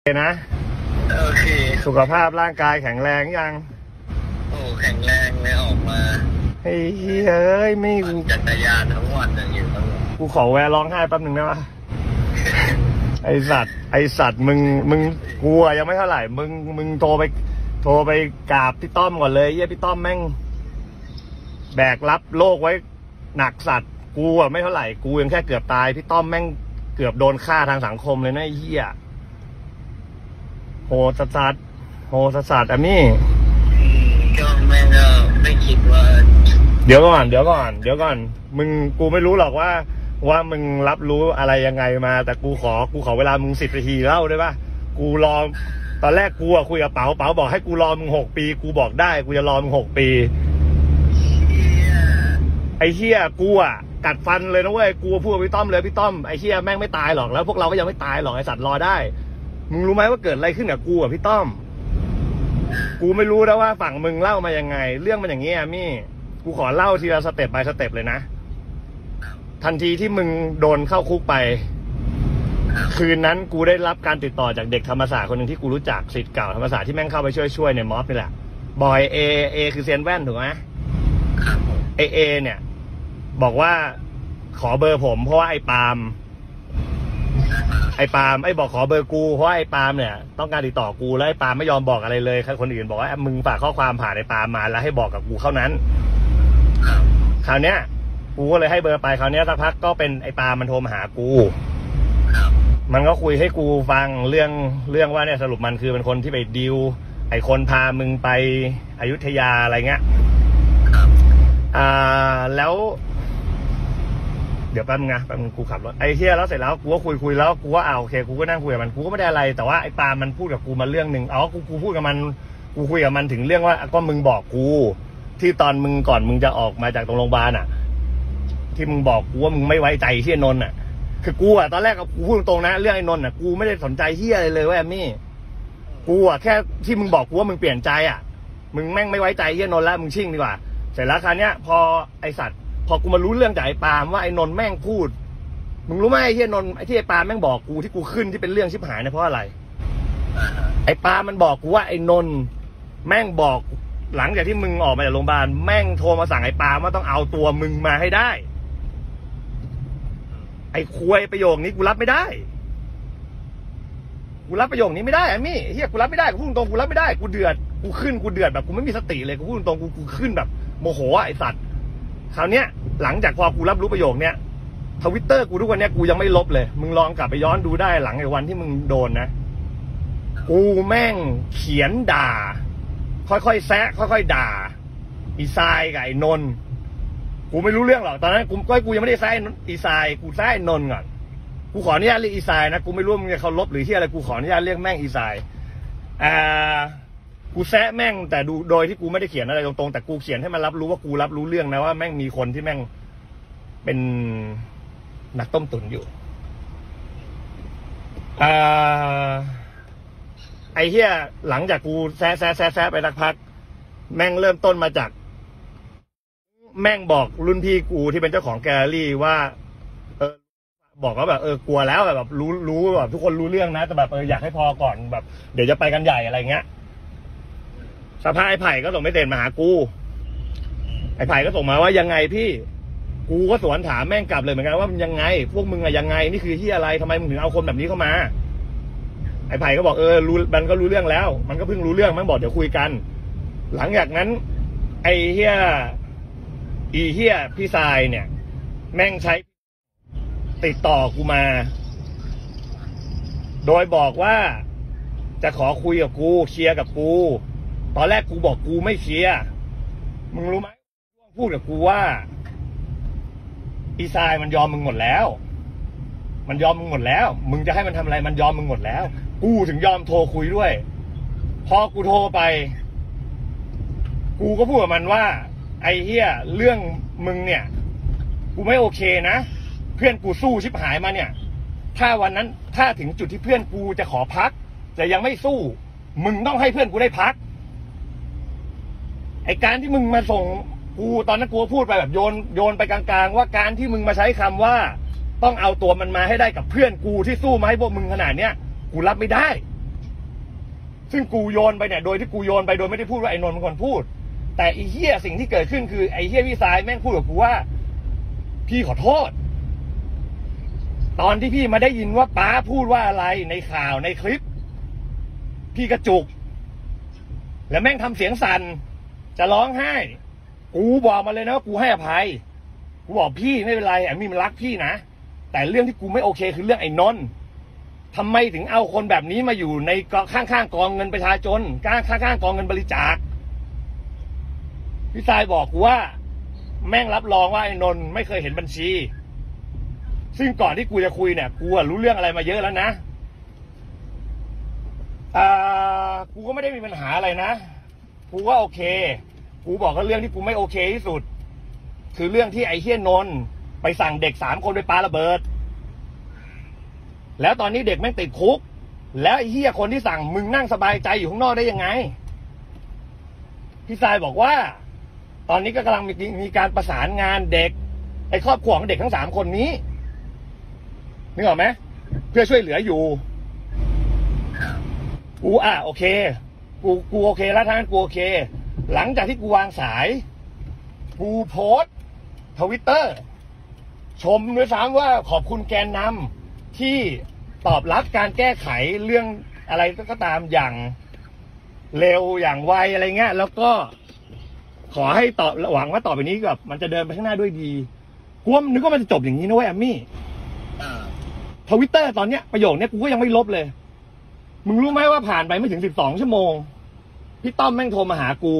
โอเคนะ โอเค สุขภาพร่างกายแข็งแรงยัง โอ้ แข็งแรงเลยออกมาเฮ้ยเอ้ยไม่ปั่นจักรยานทั้งวันอย่างอยู่ทั้งวันกูขอแวะร้องไห้แป๊บหนึ่งได้ปะไอสัตว์ ไอสัตว์มึง มึงกลัวยังไม่เท่าไหร่ มึง มึงโทรไป โทรไปกราบพี่ต้อมก่อนเลยเยี่ยพี่ต้อมแม่ง แบกรับโลกไว้หนักสัตว์ กูอะไม่เท่าไหร่ กูยังแค่เกือบตาย พี่ต้อมแม่งเกือบโดนฆ่าทางสังคมเลยนะไอ้เหี้ย โหสัสสัสโหสัสสัสอันนี้อืมก็แม่งก็ไม่คิดว่า เดี๋ยวก่อน เดี๋ยวก่อน เดี๋ยวก่อน มึงกูไม่รู้หรอกว่า ว่ามึงรับรู้อะไรยังไงมา แต่กูขอกูขอเวลามึงสิบนาทีเล่าได้ปะกูรอตอนแรกกูอะคุยกับเป๋าเป๋าบอกให้กูรอมึงหกปี กูบอกได้ กูจะรอมึงหกปีเหี้ยไอ้เฮียกูอะกัดฟันเลยนะเว้ยกูพูดกับพี่ต้อมเลยพี่ต้อมไอ้เฮียแม่งไม่ตายหรอกแล้วพวกเราก็ยังไม่ตายหรอกไอ้สัตว์รอได้ มึงรู้ไหมว่าเกิดอะไรขึ้นกับกูอะพี่ต้อม กูไม่รู้นะว่าฝั่งมึงเล่ามายังไง เรื่องมันอย่างนี้อะมี่ กูขอเล่าทีละ step ไป step เลยนะ ทันทีที่มึงโดนเข้าคุกไป คืนนั้นกูได้รับการติดต่อจากเด็กธรรมศาสตร์คนหนึ่งที่กูรู้จักศิษย์เก่าธรรมศาสตร์ที่แม่งเข้าไปช่วยช่วยในม็อบนี่แหละบอยเอเอคือเซียนแว่นถูกไหมครับผมไอเอเนี่ย บอกว่าขอเบอร์ผมเพราะว่าไอ้ปาล์ม ไอปาล์มไอบอกขอเบอร์กูเพราะว่าไอปาล์มเนี่ยต้องการติดต่อกูแล้วไอปาล์มไม่ยอมบอกอะไรเลยคนอื่นบอกว่ามึงฝากข้อความผ่านไอปาล์มมาแล้วให้บอกกับกูเท่านั้นครับคราวเนี้ยกูก็เลยให้เบอร์ไปคราวเนี้ยสักพักก็เป็นไอปาล์มมันโทรมาหากูครับมันก็คุยให้กูฟังเรื่องเรื่องว่าเนี่ยสรุปมันคือเป็นคนที่ไปดิวไอคนพามึงไปอยุธยาอะไรเงี้ยครับอ่าแล้ว เดี๋ยวแป๊บนึงนะแป๊บนึงกูขับรถไอ้เที่ยแล้วเสร็จแล้วกูก็คุยคุยแล้วกูก็เอาโอเคกูก็นั่งคุยกับมันกูก็ไม่ได้อะไรแต่ว่าไอ้ปาล์มมันพูดกับกูมาเรื่องหนึ่งอ๋อกูกูพูดกับมันกูคุยกับมันถึงเรื่องว่าก็มึงบอกกู ที่ตอนมึงก่อนมึงจะออกมาจากตรงโรงพยาบาลอะ ที่มึงบอกกูว่ามึงไม่ไว้ใจเฮียนนท์อะ คือกูอะตอนแรกกูพูดตรงๆนะเรื่องไอ้นนท์อะกูไม่ได้สนใจเฮียอะไรเลยเว้ยแอมมี่กูอะแค่ที่มึงบอกกูว่ามึงเปลี่ยนใจอะ มึงแม่งไม่ไว้ใจเฮียนนท์แล้วมึงชิ่งดีกว่าเสร็จแล้วคราวเนี้ยพอไอสัตว์ พอกูมารู้เรื่องจากไอ้ปาล์มว่าไอ้นนท์แม่งพูด มึงรู้ไหมไอ้เฮียนนท์ไอ้ที่ไอ้ปาล์มแม่งบอกกูที่กูขึ้นที่เป็นเรื่องชิบหายเนี่ยเพราะอะไร ไอ้ปาล์มมันบอกกูว่าไอ้นนท์แม่งบอกหลังจากที่มึงออกมาจากโรงพยาบาลแม่งโทรมาสั่งไอ้ปาล์มว่าต้องเอาตัวมึงมาให้ได้ ไอ้คุยประโยคนี้กูรับไม่ได้กูรับประโยคนี้ไม่ได้อะมี่เฮียกูรับไม่ได้กูพูดตรงกูรับไม่ได้กูเดือดกูขึ้นกูเดือดแบบกูไม่มีสติเลยกูพูดตรงกูกูขึ้นแบบโมโหไอ้สัตว์ คราวเนี้ยหลังจากพอกูรับรู้ประโยคเนี้ยทวิตเตอร์กูทุกวันเนี้ยกูยังไม่ลบเลย มึงลองกลับไปย้อนดูได้หลังไอ้วันที่มึงโดนนะ กูแม่งเขียนด่า ค่อยๆแซะค่อยๆด่า อีทรายกับไอ้นนท์กูไม่รู้เรื่องหรอกตอนนั้นกูก็กูยังไม่ได้แซะอีทรายกูแซะนนท์ก่อนกูขออนุญาตเรียกอีทรายนะกูไม่รู้ว่ามึงจะเคารพหรือที่อะไรกูขออนุญาตเรียกแม่งอีทรายอ่า กูแซะแม่งแต่ดูโดยที่กูไม่ได้เขียนอะไรตรงๆแต่กูเขียนให้มันรับรู้ว่ากูรับรู้เรื่องนะว่าแม่งมีคนที่แม่งเป็นนักต้มตุ๋นอยู่อ่าไอ้เหี้ยหลังจากกูแซะแซะแซะแซะไปสักพัก แม่งเริ่มต้นมาจาก แม่งบอกรุ่นพี่กูที่เป็นเจ้าของแกลเลอรี่ว่า เออ บอกว่าแบบเออกลัวแล้วแบบรู้รู้แบบทุกคนรู้เรื่องนะแต่แบบเอออยากให้พอก่อนแบบ เดี๋ยวจะไปกันใหญ่อะไรเงี้ย สภาไอ้ไผ่ก็ส่งไม่เต็นมาหากู ไอ้ไผ่ก็ส่งมาว่ายังไงพี่ กูก็สวนถามแม่งกลับเลยเหมือนกันว่ามันยังไง พวกมึงอะยังไง นี่คือที่อะไรทำไมมึงถึงเอาคนแบบนี้เข้ามา ไอ้ไผ่ก็บอกเออรู้มันก็รู้เรื่องแล้ว มันก็เพิ่งรู้เรื่องมันบอกเดี๋ยวคุยกัน หลังจากนั้น ไอ้เฮียอีเฮียพี่ทรายเนี่ย แม่งใช้ติดต่อกูมา โดยบอกว่าจะขอคุยกับกูเคลียร์กับกู ตอนแรกกูบอกกูไม่เคลียร์มึงรู้ไหมพูดกับกูว่า อีทรายมันยอมมึงหมดแล้ว มันยอมมึงหมดแล้ว มึงจะให้มันทำอะไร มันยอมมึงหมดแล้ว กูถึงยอมโทรคุยด้วย พอกูโทรไป กูก็พูดกับมันว่า ไอ้เฮียเรื่องมึงเนี่ย กูไม่โอเคนะ เพื่อนกูสู้ชิบหายมาเนี่ย ถ้าวันนั้นถ้าถึงจุดที่เพื่อนกูจะขอพัก แต่ยังไม่สู้ มึงต้องให้เพื่อนกูได้พัก ไอการที่มึงมาส่งกูตอนนั้นกูพูดไปแบบโยนโยนไปกลางๆ ว่าการที่มึงมาใช้คำว่า ต้องเอาตัวมันมาให้ได้กับเพื่อนกูที่สู้มาให้พวกมึงขนาดเนี้ยกูรับไม่ได้ ซึ่งกูโยนไปเนี่ยโดยที่กูโยนไปโดยไม่ได้พูดว่าไอ้นนท์เป็นคนพูด แต่ไอ้เฮียสิ่งที่เกิดขึ้นคือไอ้เฮียพี่สายแม่งพูดกับกูว่า พี่ขอโทษ ตอนที่พี่มาได้ยินว่าป้าพูดว่าอะไรในข่าวในคลิป พี่กระจุก แล้วแม่งทำเสียงสั่น จะร้องไห้ กูบอกมาเลยนะว่ากูให้อภัย กูบอกพี่ไม่เป็นไรแอมมี่มันรักพี่นะ แต่เรื่องที่กูไม่โอเคคือเรื่องไอ้นนท์ทำไมถึงเอาคนแบบนี้มาอยู่ในกองข้างๆกองเงินประชาชนข้างข้างๆกองเงินบริจาค พี่ทรายบอกกูว่า แม่งรับรองว่าไอ้นนท์ไม่เคยเห็นบัญชี ซึ่งก่อนที่กูจะคุยเนี่ย กูอะรู้เรื่องอะไรมาเยอะแล้วนะอ่ากูก็ไม่ได้มีปัญหาอะไรนะ กูว่าโอเค กูบอกว่าเรื่องที่กูไม่โอเคที่สุด คือเรื่องที่ไอ้เฮียนนท์ไปสั่งเด็กสามคนไปปาระเบิด แล้วตอนนี้เด็กแม่งติดคุก แล้วไอ้เฮียคนที่สั่งมึงนั่งสบายใจอยู่ข้างนอกได้ยังไง พี่ทรายบอกว่า ตอนนี้ก็กำลังมีมีการประสานงานเด็ก ไอ้ครอบครัวของเด็กทั้งสามคนนี้นึกออกไหมเพื่อช่วยเหลืออยู่กูอะโอเค กูกูโอเคแล้วทั้งนั้นกูโอเค หลังจากที่กูวางสาย กูโพสทวิตเตอร์ ชมด้วยซ้ำว่าขอบคุณแกนนำที่ตอบรับการแก้ไขเรื่องอะไรก็ตามอย่างเร็วอย่างไวอะไรเงี้ยแล้วก็ขอให้ตอบหวังว่าต่อไปนี้แบบมันจะเดินไปข้างหน้าด้วยดีกูว่านึกว่ามันจะจบอย่างนี้นะเว้ยแอมมี่ทวิตเตอร์ตอนเนี้ยประโยคเนี้ยกูก็ยังไม่ลบเลย มึงรู้ไหมว่าผ่านไปไม่ถึงสิบสองชั่วโมง พี่ต้อมแม่งโทรมาหากู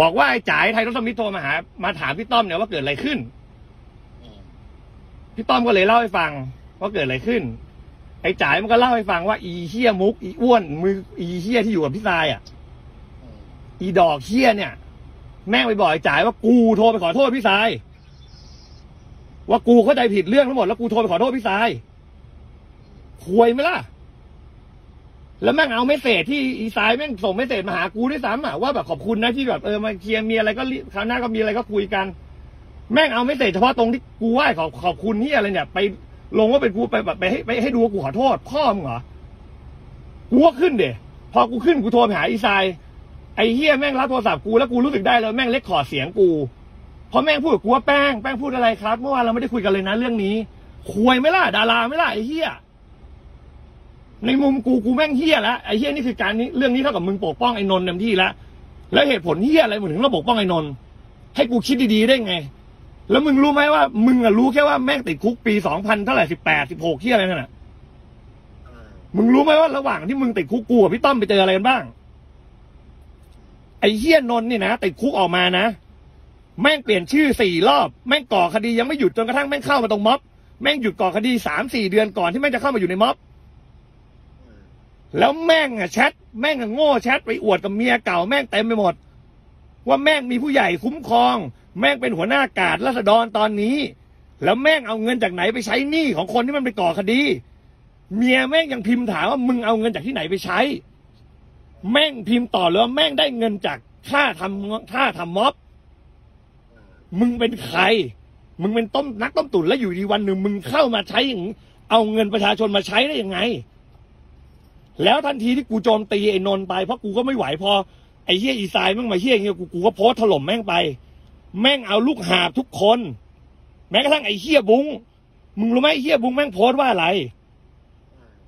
บอกว่าไอ้จ่ายไทยรถสมิธโทรมาหา มาถามพี่ต้อมเนี่ยว่าเกิดอะไรขึ้น พี่ต้อมก็เลยเล่าให้ฟังว่าเกิดอะไรขึ้น ไอ้จ่ายมันก็เล่าให้ฟังว่าอีเฮียมุกอีอ้วนมืออีเฮียที่อยู่กับพี่ทรายอะ อีดอกเฮียเนี่ย แม่งไปบอกไอ้จ่ายว่ากูโทรไปขอโทษพี่ทราย ว่ากูเข้าใจผิดเรื่องทั้งหมดแล้วกูโทรไปขอโทษพี่ทรายควยไหมล่ะ แล้วแม่งเอา message ที่อีทรายแม่งส่ง message มาหากูด้วยซ้ำอะว่าแบบขอบคุณนะที่แบบเออมาเคลียร์มีอะไรก็คราวหน้าก็มีอะไรก็คุยกัน แม่งเอา message เฉพาะตรงที่กูไหว้ขอบขอบคุณที่อะไรเนี่ย ไปลงว่าเป็นกูไปแบบไปให้ไปให้ดูว่ากูขอโทษพ่อมึงเหรอกูก็ขึ้นเดะพอกูขึ้นกูโทรไปหาอีทรายไอ้เฮียแม่งรับโทรศัพท์กูแล้วกูรู้สึกได้เลยแม่งเล็กขอดเสียงกูเพราะแม่งพูดกับกูว่าแป้งแป้งพูดอะไรครับ เมื่อวานเราไม่ได้คุยกันเลยนะเรื่องนี้ควยไหมล่ะดาราไหมล่ะไอ้เฮีย ในมุมกูกูแม่งเฮี้ยแล้วไอ้เฮี้ยนี่คือการนี้เรื่องนี้เท่ากับมึงปกป้องไอ้นนท์เต็มที่แล้วแล้วเหตุผลเฮี้ยอะไรมึงถึงเราปกป้องไอ้นนท์ให้กูคิดดีๆได้ไง แล้วมึงรู้ไหมว่า มึงอะรู้แค่ว่าแม่งติดคุกปีสองพันเท่าไหร่สิบแปดสิบหกเฮี้ยอะไรนั่นน่ะมึงรู้ไหมว่าระหว่างที่มึงติดคุกกูกับพี่ต้อมไปเจออะไรกันบ้าง ไอ้เฮี้ยนนท์นี่นะติดคุกออกมานะ แม่งเปลี่ยนชื่อสี่รอบ แม่งก่อคดียังไม่หยุดจนกระทั่งแม่งเข้ามาตรงม็อบแม่งหยุดก่อคดีสามสี่เดือนก่อนที่แม่งจะเข้ามาอยู่ในม็อบ แล้วแม่งอะแชทแม่งอะโง่แชทไปอวดกับเมียเก่าแม่งเต็มไปหมด ว่าแม่งมีผู้ใหญ่คุ้มครอง แม่งเป็นหัวหน้ากาดรัษฎรตอนนี้ แล้วแม่งเอาเงินจากไหนไปใช้หนี้ของคนที่มันไปก่อคดี เมียแม่งยังพิมพ์ถามว่ามึงเอาเงินจากที่ไหนไปใช้ แม่งพิมพ์ต่อเลยว่าแม่งได้เงินจากค่าทำค่าทำม็อบ มึงเป็นใคร มึงเป็นต้มนักต้มตุ๋นแล้วอยู่ดีวันหนึ่งมึงเข้ามาใช้ เอาเงินประชาชนมาใช้ได้ยังไง แล้วทันทีที่กูโจมตีไอ้นนท์ไปเพราะกูก็ไม่ไหวพอไอ้เฮียอีสายแม่งมาเฮียอย่างเงี้ยกูกูก็โพสถล่มแม่งไป แม่งเอาลูกหาบทุกคน แม้กระทั่งไอ้เฮียบุ้งมึงรู้ไหมไอ้เฮียบุ้งแม่งโพสว่าอะไร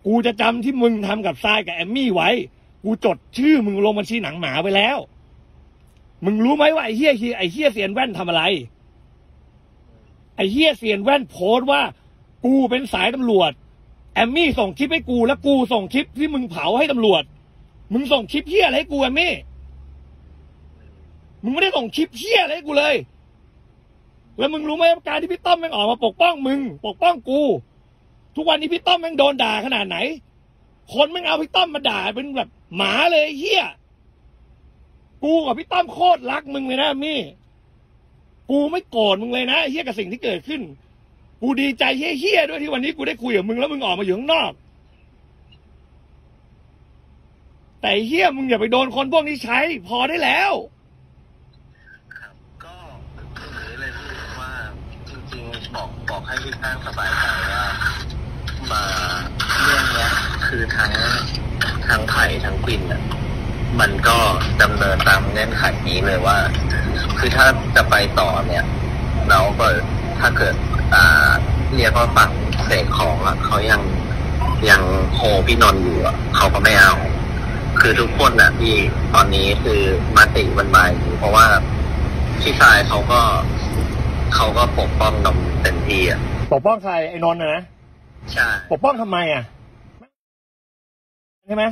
กูจะจำที่มึงทำกับทรายกับแอมมี่ไว้ กูจดชื่อมึงลงบัญชีหนังหมาไปแล้ว มึงรู้ไหมว่าไอ้เฮียเฮียไอ้เฮียเซียนแว่นทำอะไร ไอ้เฮียเซียนแว่นโพสต์ว่า กูเป็นสายตำรวจ แอมมี่ส่งคลิปให้กูแล้วกูส่งคลิปที่มึงเผาให้ตำรวจ มึงส่งคลิปเฮียอะไรให้กูแอมมี่ มึงไม่ได้ส่งคลิปเฮียอะไรให้กูเลย แล้วมึงรู้ไหมการที่พี่ต้อมแม่งออกมาปกป้องมึง ปกป้องกู ทุกวันนี้พี่ต้อมแม่งโดนด่าขนาดไหน คนแม่งเอาพี่ต้อมมาด่าเป็นแบบหมาเลยเฮียกูกับพี่ต้อมโคตรรักมึงเลยนะมี่ กูไม่โกรธมึงเลยนะเฮียกับสิ่งที่เกิดขึ้น กูดีใจเฮี้ยๆด้วยที่วันนี้กูได้คุยกับมึงแล้วมึงออกมาอยู่ข้างนอก แต่เฮี้ยมึงอย่าไปโดนคนพวกนี้ใช้ พอได้แล้ว ครับก็คือนเลยพี่ว่าจริงๆบอกบอกให้พี่แป้งสบายใจว่ามาเรื่องเนี้ยคือทั้งทั้งไผ่ทั้งกลิ่นอะมันก็ดำเนินตามเงื่อนไขนี้เลยว่า คือถ้าจะไปต่อเนี่ย เราก็ถ้าเกิด อ่า เรียกว่าฝั่งเสกของอะเขายังยังโฮพี่นนท์อยู่อะเขาก็ไม่เอา คือทุกคนอะที่ตอนนี้คือมติมันมาอย่างนี้เพราะว่าพี่ชายเขาก็เขาก็ปกป้องนมเต็มที่อะปกป้องใครไอ้นนท์นะนะใช่ ปกป้องทำไมอะใช่ไหม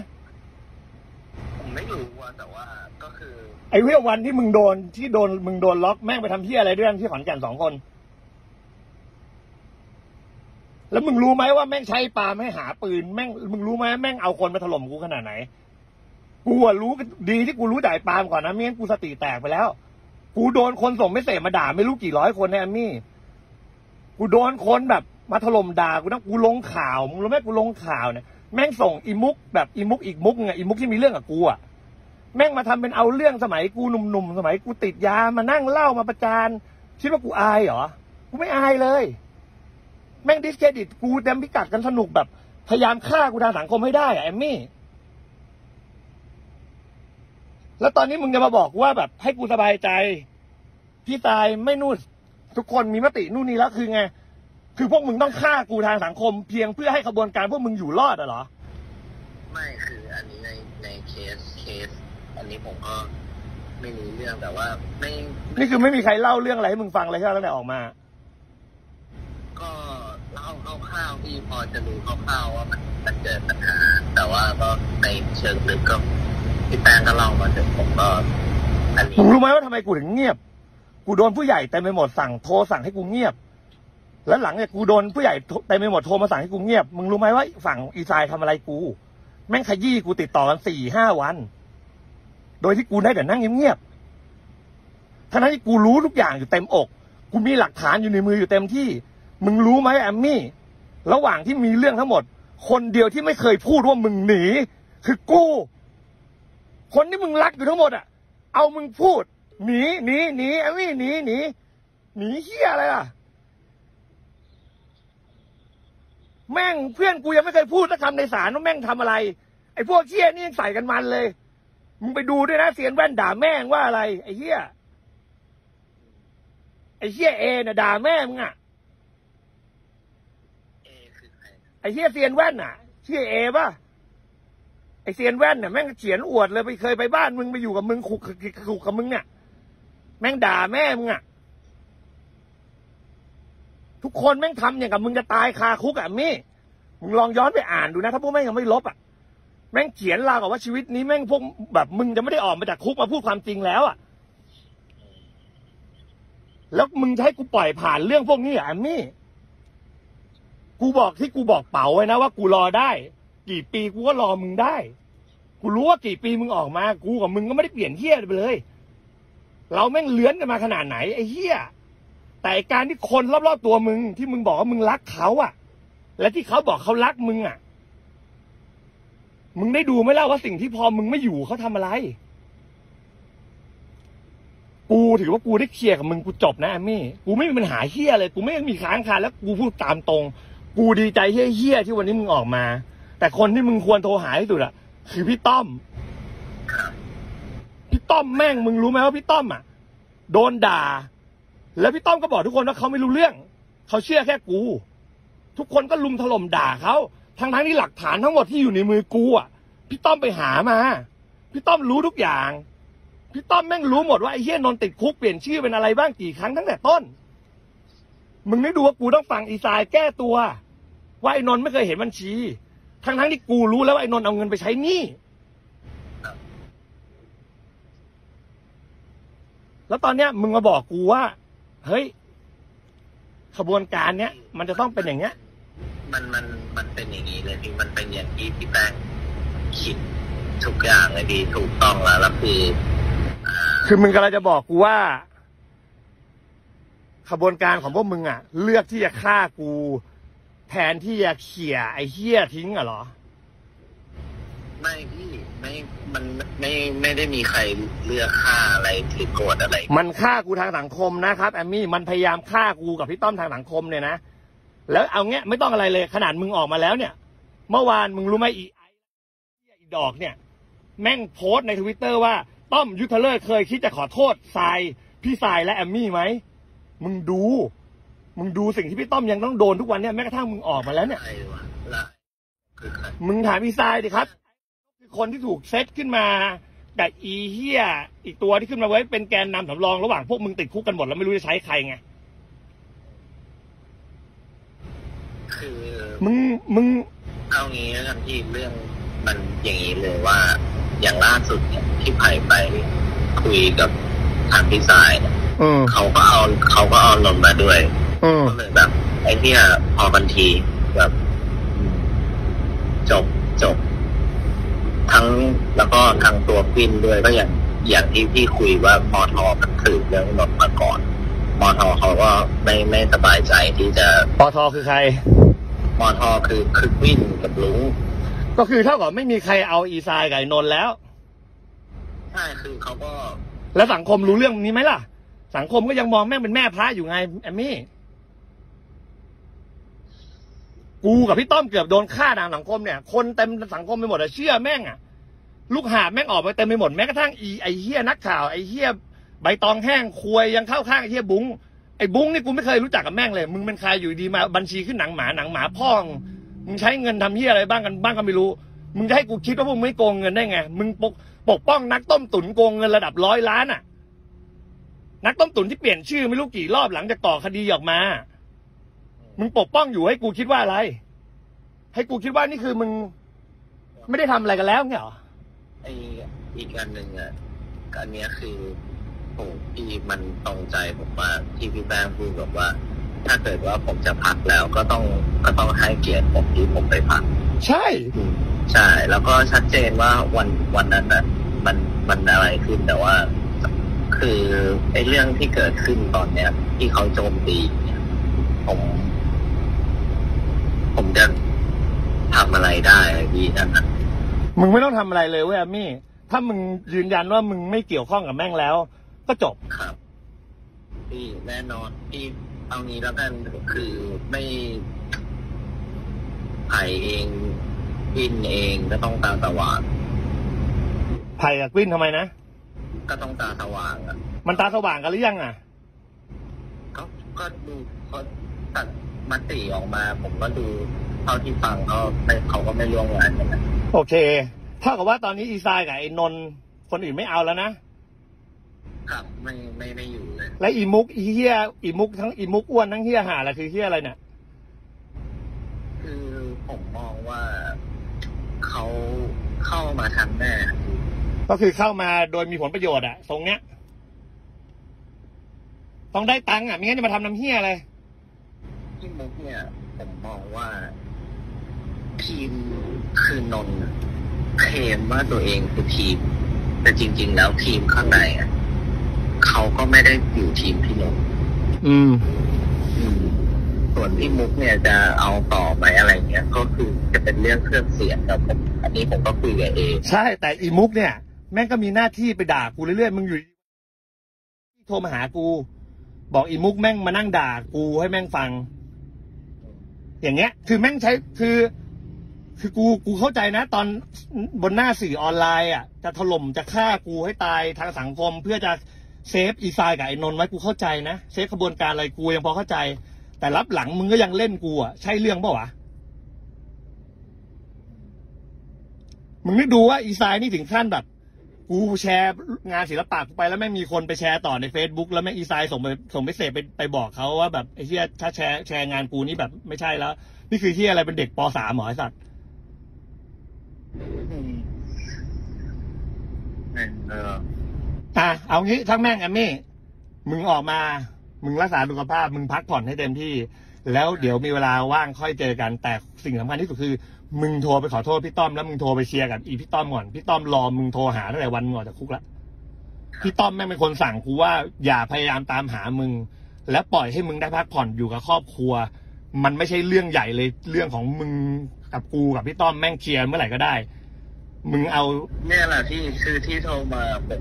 ผมไม่รู้ว่าแต่ว่าก็คือ ไอ้เรื่องวันที่มึงโดนที่โดนมึงโดนล็อกแม่งไปทำที่อะไรด้วยกันที่ขอนแก่นสองคน แล้วมึงรู้ไหมว่าแม่งใช้ปาล์มให้หาปืนแม่งมึงรู้ไหมแม่งเอาคนมาถล่มกูขนาดไหน กูอะรู้ดีที่กูรู้จ่ายปาล์มก่อนนะไม่งั้นกูสติแตกไปแล้ว กูโดนคนส่งไม่เสพมาด่า ไม่รู้กี่ร้อยคนในแอมมี่ กูโดนคนแบบมาถล่มด่ากูนะกูลงข่าวมึงรู้ไหมกูลงข่าวเนี่ยแม่งส่งอีมุกแบบอีมุกอีกมุกไงอีมุกที่มีเรื่องกับกูอะแม่งมาทำเป็นเอาเรื่องสมัยกูหนุ่มๆสมัยกูติดยามานั่งเล่ามาประจานคิดว่ากูอายเหรอกูไม่อายเลย แม่ง discredit กูเต็มพิกัดกันสนุกแบบ พยายามฆ่ากูทางสังคมให้ได้อะแอมมี่ แล้วตอนนี้มึงจะมาบอกว่าแบบ ให้กูสบายใจ พี่ตายไม่นู่นทุกคนมีมตินู่นนี่แล้วคือไง คือพวกมึงต้องฆ่ากูทางสังคม เพียงเพื่อให้ขบวนการพวกมึงอยู่รอดอะเหรอ ไม่คืออันนี้ในใน case case อันนี้ผมก็ไม่รู้เรื่องแต่ว่าไม่ นี่คือไม่มีใครเล่าเรื่องอะไรให้มึงฟังเลยใช่ไหมตั้งแต่ออกมาก็ เล่าคร่าวๆที่พอจะรู้คร่าวๆว่ามันมันเกิดปัญหา แต่ว่าก็ในเชิงลึกก็พี่แป้งก็เล่ามาถึงผมก็อันนี้มึงรู้ไหมว่าทำไมกูถึงเงียบ กูโดนผู้ใหญ่เต็มไปหมดสั่งโทรสั่งให้กูเงียบ แล้วหลังจากกูโดนผู้ใหญ่เต็มไปหมดโทรมาสั่งให้กูเงียบ มึงรู้ไหมว่าฝั่งอีซายทำอะไรกู แม่งขยี้กูติดต่อกันสี่ห้าวัน โดยที่กูได้แต่นั่งเงียบๆทั้งนั้นที่กูรู้ทุกอย่างอยู่เต็มอก กูมีหลักฐานอยู่ในมืออยู่เต็มที่ มึงรู้ไหมแอมมี่ ระหว่างที่มีเรื่องทั้งหมด คนเดียวที่ไม่เคยพูดว่ามึงหนี คือกู คนที่มึงรักอยู่ทั้งหมดอะ เอามึงพูด หนีหนีหนีแอมมี่หนีหนีหนีเฮียอะไรล่ะ แม่งเพื่อนกูยังไม่เคยพูดสักคำในศาลว่าแม่งทำอะไร ไอ้พวกเฮียนี่ยังใส่กันมันเลย มึงไปดูด้วยนะเสียนแว่นด่าแม่งว่าอะไร ไอ้เฮียไอ้เฮียเอน่ะด่าแม่มึงอะ เอคือใคร ไอ้เฮียเซียนแว่นน่ะชื่อเอป่ะไอ้เซียนแว่นน่ะแม่งเขียนอวดเลยไปเคยไปบ้านมึงไปอยู่กับมึงขุกขุกกับมึงเนี่ยแม่งด่าแม่มึงอะ ทุกคนแม่งทำอย่างกับมึงจะตายคาคุกอะมี่มึงลองย้อนไปอ่านดูนะ ถ้าพวกแม่งยังไม่ลบอะ แม่งเขียนราวกับว่าชีวิตนี้แม่งพวกแบบมึงจะไม่ได้ออกมาจากคุกมาพูดความจริงแล้วอะ แล้วมึงจะให้กูปล่อยผ่านเรื่องพวกนี้อะมี่ กูบอกที่กูบอกเป๋าไว้นะว่ากูรอได้ กี่ปีกูก็รอมึงได้ กูรู้ว่ากี่ปีมึงออกมา กูกับมึงก็ไม่ได้เปลี่ยนเฮี้ยไปเลย เราแม่งเลื้อนกันมาขนาดไหนไอ้เฮี้ยแต่การที่คนรอบๆตัวมึง ที่มึงบอกว่ามึงรักเขาอะและที่เขาบอกเขารักมึงอะมึงได้ดูไหมเล่าว่าสิ่งที่พอมึงไม่อยู่เขาทำอะไร กูถือว่ากูได้เคลียร์กับมึงกูจบนะแอมมี่ กูไม่มีปัญหาเฮี้ยเลย กูไม่มีค้างคาแล้วกูพูดตามตรง กูดีใจเฮี้ยๆที่วันนี้มึงออกมา แต่คนที่มึงควรโทรหาที่สุดอะคือพี่ต้อม พี่ต้อมแม่งมึงรู้ไหมว่าพี่ต้อมอะโดนด่า แล้วพี่ต้อมก็บอกทุกคนว่าเขาไม่รู้เรื่อง เขาเชื่อแค่กู ทุกคนก็ลุมถล่มด่าเขาทั้งทั้งๆที่หลักฐานทั้งหมดที่อยู่ในมือกูอะพี่ต้อมไปหามา พี่ต้อมรู้ทุกอย่าง พี่ต้อมแม่งรู้หมดว่าไอ้เฮี้ยนนติดคุกเปลี่ยนชื่อเป็นอะไรบ้างกี่ครั้งตั้งแต่ต้น มึงไม่ดูว่ากูต้องฟังอีซายแก้ตัว ว่าไอ้นนท์ไม่เคยเห็นบัญชี ทั้งทั้งๆที่กูรู้แล้วว่าไอ้นนท์เอาเงินไปใช้หนี้แล้วตอนเนี้ยมึงมาบอกกูว่า เฮ้ยขบวนการเนี้ยมันจะต้องเป็นอย่างเงี้ย มันมันมันเป็นอย่างนี้เลยพี่มันเป็นอย่างที่พี่แป้งคิดทุกอย่างเลยพี่ถูกต้องแล้วแล้วคืออ่าคือมึงกำลังจะบอกกูว่า ขบวนการของพวกมึงอะ เลือกที่จะฆ่ากู แทนที่จะเขี่ยไอ้เหี้ยทิ้งอะเหรอ ไม่พี่ไม่มันไม่ไม่ได้มีใครเลือกค่าอะไรหรือโกรธอะไร มันฆ่ากูทางสังคมนะครับแอมมี่มันพยายามฆ่ากูกับพี่ต้อมทางสังคมเนี่ยนะแล้วเอาเงี้ยไม่ต้องอะไรเลย ขนาดมึงออกมาแล้วเนี่ย เมื่อวานมึงรู้ไหมอีไออีดอกเนี่ย แม่งโพสต์ในทวิตเตอร์ว่าต้อมยุทธเลิศเคยคิดจะขอโทษทรายพี่ทรายและแอมมี่ไหมมึงดู มึงดูสิ่งที่พี่ต้อมยังต้องโดนทุกวันเนี่ยแม้กระทั่งมึงออกมาแล้วเนี่ย ใครวะล่ะคือใครมึงถามพี่ทรายดิครับ คือคนที่ถูกเซตขึ้นมาแต่อีเฮียอีกตัวที่ขึ้นมาไว้เป็นแกนนำสำรองระหว่างพวกมึงติดคุกกันหมดแล้วไม่รู้จะใช้ใครไง คือมึงมึง เอางี้แล้วกันที่เรื่องมันอย่างนี้เลยว่า อย่างล่าสุดเนี่ยที่ไผ่ไปคุยกับทางพี่สายเนี่ยเออ เขาก็เอาเขาก็เอานนท์มาด้วยเออ ก็เลยแบบ ไอ้เนี่ยพอบันทีแบบ จบจบ ทั้งแล้วก็ทางตัวฟินด้วยก็อย่างอย่างที่พี่คุยว่ามอทอมันสืบเรื่องนนท์มาก่อนมอทอเขาก็ไม่ไม่สบายใจที่จะปอทอคือใครมอทอคือคือวินกับลุงก็คือเท่ากับไม่มีใครเอาอีทรายกับไอ้นนท์แล้วใช่คือเขาก็ แล้วสังคมรู้เรื่องนี้ไหมล่ะ สังคมก็ยังมองแม่งเป็นแม่พระอยู่ไงแอมมี่ กูกับพี่ต้อมเกือบโดนฆ่าทางสังคมเนี่ย คนเต็มสังคมไปหมดอะเชื่อแม่งอะลูกหาแม่งออกไปเต็มไปหมดแม้กระทั่งอีไอเฮียนักข่าวไอเฮียใบตองแห้งควยยังเข้าข้างไอเฮียบุ้งไอบุ้งนี่กูไม่เคยรู้จักกับแม่งเลย มึงเป็นใครอยู่ดีมาบัญชีขึ้นหนังหมาหนังหมาพ่องมึงใช้เงินทำเฮียอะไรบ้างกันบ้างก็ไม่รู้ มึงจะให้กูคิดว่าพวกมึงไม่โกงเงินได้ไง มึงปกปกป้องนักต้มตุ๋นโกงเงินระดับร้อยล้านอะ นักต้มตุ๋นที่เปลี่ยนชื่อไม่รู้กี่รอบหลังจากต่อคดีออกมา มึงปกป้องอยู่ให้กูคิดว่าอะไร ให้กูคิดว่านี่คือมึง ไม่ได้ทำอะไรกันแล้วเงี้ยเหรอ ไออีกอันหนึ่งอะอันเนี้ยคือโอ้พี่มันตรงใจผมมากที่พี่แป้งพูดแบบว่า ถ้าเกิดว่าผมจะพักแล้วก็ต้องก็ต้องให้เกียรติผมที่ผมไปพัก ใช่ ใช่ แล้วก็ชัดเจนว่าวันวันนั้นน่ะมันมันอะไรขึ้นแต่ว่า คือไอ้เรื่องที่เกิดขึ้นตอนเนี้ย ที่เขาโจมตีเนี่ยผม ผมจะทำอะไรได้อะพี่นั่นน่ะมึงไม่ต้องทำอะไรเลยเว้ยอามี่ ถ้ามึงยืนยันว่ามึงไม่เกี่ยวข้องกับแม่งแล้ว ก็จบ ครับ พี่แน่นอนพี่เอางี้แล้วกันคือไม่ไผ่เองวินเองก็ต้องตาสว่าง ไผ่กับกวินทำไมนะ ก็ต้องตาสว่างอะมันตาสว่างกันหรือยังอะ ก็ก็ดูเขาตัด มติออกมา ผมก็ดูเท่าที่ฟังก็ไม่เขาก็ไม่ร่วมงานกันนะโอเคเท่ากับว่าตอนนี้อีซายกับไอ้นนท์คนอื่นไม่เอาแล้วนะครับ ไม่ไม่ไม่อยู่เลย และอีมุกอีเฮียอีมุกทั้งอีมุกอ้วนทั้งเฮียหาอะไรคือเฮียอะไรเนี่ยคือผมมองว่าเขาเข้ามาทางแม่ก็คือเข้ามาโดยมีผลประโยชน์อะตรงเนี้ย ต้องได้ตังค์อะไม่งั้นจะมาทำน้ำเฮียอะไร ที่มุกเนี่ยผมมองว่าทีมคือนนท์น่ะเคลมว่าตัวเองคือทีม แต่จริง ๆ แล้วทีมข้างในอะเขาก็ไม่ได้อยู่ทีมพี่นนท์อืมอืมส่วนพี่มุกเนี่ยจะเอาต่อไหมอะไรเงี้ยก็คือจะเป็นเรื่องเครื่องเสียงแต่ผมอันนี้ผมก็คุยกับเอใช่แต่อีมุกเนี่ย แม่งก็มีหน้าที่ไปด่ากูเรื่อยๆมึงอยู่ดีๆโทรมาหากู บอกอีมุกแม่งมานั่งด่ากูให้แม่งฟัง อย่างเงี้ย คือแม่งใช้คือ คือกูกูเข้าใจนะ ตอนบนหน้าสื่อออนไลน์อะจะถล่มจะฆ่ากูให้ตายทางสังคม เพื่อจะ save อีทรายกับไอ้นนท์ไว้กูเข้าใจนะ save ขบวนการอะไรกูยังพอเข้าใจ แต่ลับหลังมึงก็ยังเล่นกูอะใช่เรื่องปล่าวะมึงนึกดูว่าอีซายนี่ถึงขั้นแบบ กูแชร์งานศิลปะกูไปแล้วแม่งมีคนไปแชร์ต่อใน Facebook แล้วแม่งอีซายส่งไปส่งไปเสพไปไปบอกเขาว่าแบบไอ้เหี้ยถ้าแชร์แชร์งานกูนี่แบบไม่ใช่แล้ว นี่คือเหี้ยอะไรเป็นเด็กปสามเหรอไอ้สัตว์อืมเอออะเอางี้ทั้งแม่งแอมมี่มึงออกมา มึงรักษาสุขภาพ มึงพักผ่อนให้เต็มที่ แล้วเดี๋ยวมีเวลาว่างค่อยเจอกันแต่สิ่งสำคัญที่สุดคือ มึงโทรไปขอโทษพี่ต้อมแล้วมึงโทรไปเชียร์กับอีพี่ต้อมก่อนพี่ต้อมรอมึงโทรหาตั้งแต่วันมึงออกจากคุกละพี่ต้อมแม่งเป็นคนสั่งกูว่าอย่าพยายามตามหามึง และปล่อยให้มึงได้พักผ่อนอยู่กับครอบครัว มันไม่ใช่เรื่องใหญ่เลยเรื่องของมึงกับกูกับพี่ต้อมแม่งเคลียร์เมื่อไหร่ก็ได้ มึงเอา เนี่ยแหละที่คือที่โทรมาผม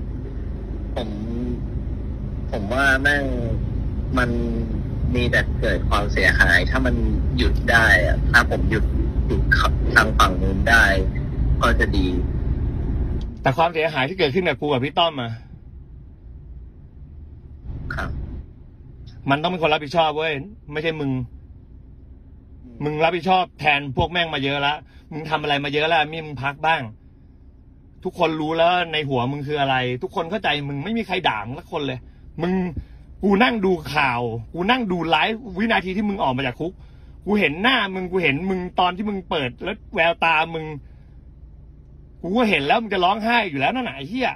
ผม ผมว่าแม่งมันมีแต่เกิดความเสียหาย ถ้ามันหยุดได้อะถ้าผมหยุด หยุดทางฝั่งนู้นได้ ก็จะดี แต่ความเสียหายที่เกิดขึ้นกับกูกับพี่ต้อมอะครับ มันต้องเป็นคนรับผิดชอบเว้ยไม่ใช่มึง มึงรับผิดชอบแทนพวกแม่งมาเยอะแล้วมึงทำอะไรมาเยอะแล้วมีมึงพักบ้าง ทุกคนรู้แล้วในหัวมึงคืออะไร ทุกคนเข้าใจมึงไม่มีใครด่ามึงสักคนเลย มึงกูนั่งดูข่าว กูนั่งดูไลฟ์วินาทีที่มึงออกมาจากคุก กูเห็นหน้ามึงกูเห็นมึงตอนที่มึงเปิดแล้วแววตามึง กูก็เห็นแล้วมึงจะร้องไห้อยู่แล้วนั่นไหนเหี้ย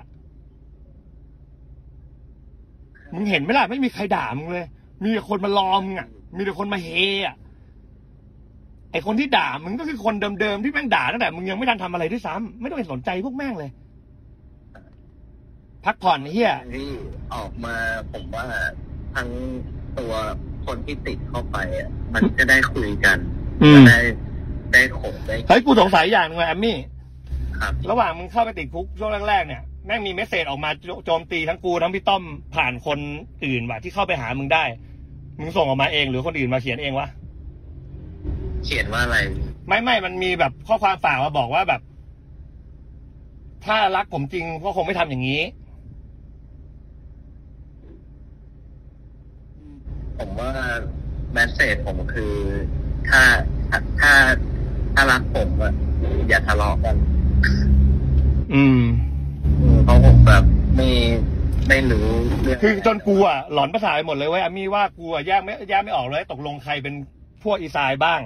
มึงเห็นไหมล่ะไม่มีใครด่ามึงเลย มีแต่คนมารอมึงอะ มีแต่คนมาเฮอะไอคนที่ด่ามึงก็คือคนเดิมๆที่แม่งด่าตั้งแต่มึงยังไม่ทันทำอะไรด้วยซ้ำไม่ต้องไปสนใจพวกแม่งเลย พักผ่อนเฮียที่ออกมาผมว่าทั้งตัว คนที่ติดเข้าไปอะมันจะได้คุยกันอืม จะได้ได้ขบได้ เฮ้ยกูสงสัยอย่างหนึงเลยแอมมี่ครับ ระหว่างมึงเข้าไปติดคุกช่วงแรกๆเนี่ยแม่งมีเมสเซจออกมาโจโจมตีทั้งกูทั้งพี่ต้อมผ่านคนอื่นว่ะที่เข้าไปหามึงได้ มึงส่งออกมาเองหรือคนอื่นมาเขียนเองวะ เขียนว่าอะไร ไม่ไม่มันมีแบบข้อความฝากมาบอกว่าแบบ ถ้ารักผมจริงก็คงไม่ทำอย่างนี้ ผมว่าแมสเซจผมคือถ้าถ้าถ้าถ้ารักผมอะอย่าทะเลาะกัน อืมอืมเพราะผมแบบไม่ไม่รู้เรื่องคือจนกูอะหลอนประสาทไปหมดเลยเว้ยอามี่ว่ากูอะแยกไม่แยกไม่ออกเลย ตกลงใครเป็นพวกอีสายบ้าง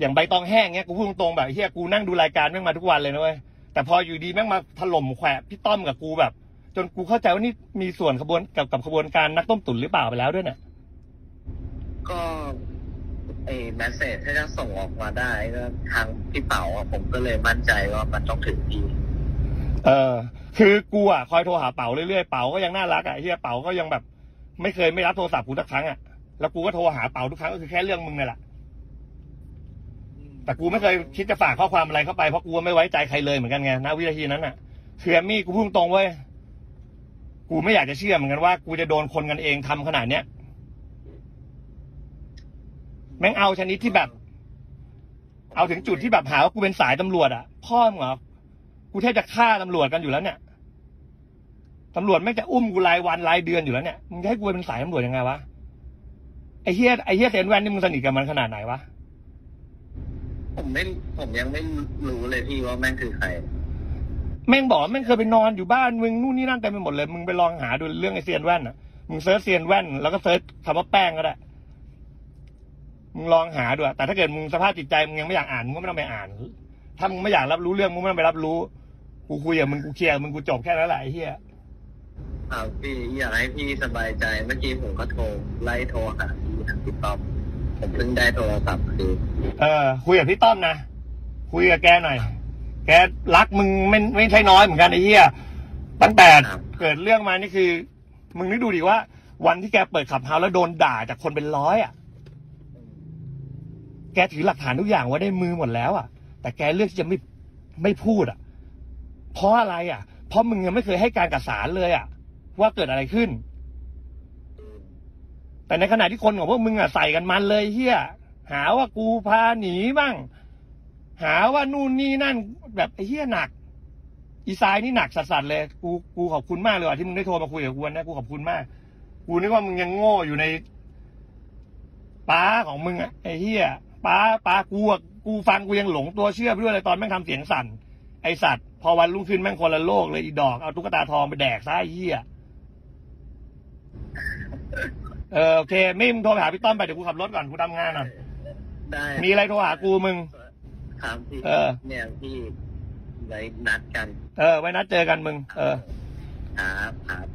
อย่างใบตองแห้งเงี้ยกูพูดตรงๆแบบเฮียกูนั่งดูรายการแม่งมาทุกวันเลยนะเว้ยแต่พออยู่ดีแม่งมาถล่มแขวะพี่ต้อมกับกูแบบ จนกูเข้าใจว่านี่มีส่วนขบวนกับกับขบวนการนักต้มตุ๋นหรือเปล่าไปแล้วด้วยเนี่ย ก็ไอ้แมสเซจถ้าจะส่งออกมาได้ก็ทางพี่เป๋าอะผมก็เลยมั่นใจว่ามันต้องถึงพี่เออ คือกูอะคอยโทรหาเป๋าเรื่อยๆเป๋าก็ยังน่ารักอะเฮียเป๋าก็ยังแบบ ไม่เคยไม่รับโทรศัพท์กูสักครั้งอะแล้วกูก็โทรหาเป๋าทุกครั้งก็คือแค่เรื่องมึงนี่แหละแต่กูไม่เคยคิดจะฝากข้อความอะไรเข้าไปเพราะกูไม่ไว้ใจใครเลยเหมือนกันไงณวินาทีนั้นน่ะคือแอมมี่กูพูดตรงเว้ยกูไม่อยากจะเชื่อเหมือนกันว่า กูจะโดนคนกันเองทำขนาดเนี้ย แม่งเอาชนิดที่แบบ เอาถึงจุดที่แบบหาว่ากูเป็นสายตำรวจอะ พ่อมึงเหรอกูแทบจะฆ่าตำรวจกันอยู่แล้วเนี่ยตำรวจแม่งจะอุ้มกูรายวันรายเดือนอยู่แล้วเนี่ยมึงจะให้กูเป็นสายตำรวจยังไงวะไอ้เหี้ยไอ้เหี้ยเซียนแว่นนี่มึงสนิทกับมันขนาดไหนวะผมไม่ผมยังไม่รู้เลยพี่ว่าแม่งคือใคร แม่งบอกว่าแม่งเคยไปนอนอยู่บ้านมึงนู่นนี่นั่นเต็มไปหมดเลย มึงไปลองหาดูเรื่องไอ้เซียนแว่นอะ มึง search เซียนแว่น แล้วก็ search คำว่าแป้งก็ได้ มึงลองหาดูอะแต่ถ้าเกิดมึงสภาพจิตใจมึงยังไม่อยากอ่านมึงก็ไม่ต้องไปอ่าน ถ้ามึงไม่อยากรับรู้เรื่องมึงไม่ต้องไปรับรู้ กูคุยกับมึงกูเคลียร์กับมึงกูจบแค่นั้นแหละไอ้เหี้ยครับพี่อยากให้พี่สบายใจเมื่อกี้ผมก็โทรไล่โทรหาพี่ทางพี่ป๊อปผมเพิ่งได้โทรศัพท์คือเออคุยกับพี่ต้อมนะคุยกับแกหน่อย แกรักมึงไม่ไม่ใช่น้อยเหมือนกันไอ้เหี้ยตั้งแต่เกิดเรื่องมานี่คือ มึงนึกดูดิว่า วันที่แกเปิด Clubhouse แล้วโดนด่าจากคนเป็นร้อยอะ แกถือหลักฐานทุกอย่างไว้ในมือหมดแล้วอะ แต่แกเลือกที่จะไม่ไม่พูดอะ เพราะอะไรอะ เพราะมึงยังไม่เคยให้การกับศาลเลยอะ ว่าเกิดอะไรขึ้น แต่ในขณะที่คนของพวกมึงอะใส่กันมันเลยเฮียหาว่ากูพาหนีบ้าง หาว่านู่นนี่นั่น แบบไอ้เฮียหนัก อีซายนี่หนักสัสๆเลย กูกูขอบคุณมากเลยว่ะที่มึงได้โทรมาคุยกับกูวันนะกูขอบคุณมาก กูนึกว่ามึงยังโง่อยู่ในป้าของมึงอะไอ้เฮีย ป้าป้ากูอะกูฟังกูยังหลงตัวเชื่อไปด้วยเลยตอนแม่งทำเสียงสั่น ไอสัตว์ พอวันรุ่งขึ้นแม่งคนละโลกเลยอีดอกเอาตุ๊กตาทองไปแดกซะไอ้เฮียเออโอเคไม่มึงโทรไปหาพี่ต้อมไปเดี๋ยวกูขับรถก่อนกูทำงานก่อนได้มีอะไรโทรหากูมึงครับพี่เออ เนี่ยพี่ไว้นัดกัน เออ ไว้นัดเจอกันมึง เออ ครับครับ